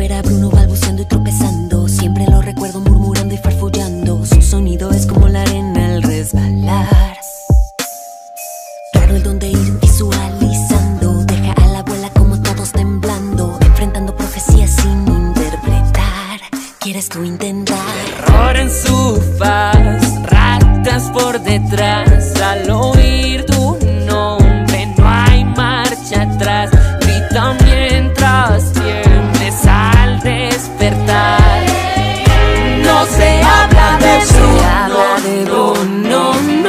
ver a Bruno balbuceando y tropezando. Siempre lo recuerdo murmurando y farfullando. Su sonido es como la arena al resbalar. Raro el donde ir visualizando. Deja a la abuela como todos temblando. Enfrentando profecías sin interpretar. ¿Quieres tú intentar? Terror en su faz, ratas por detrás. Al oír tu nombre, no hay marcha atrás. Grita mientras. on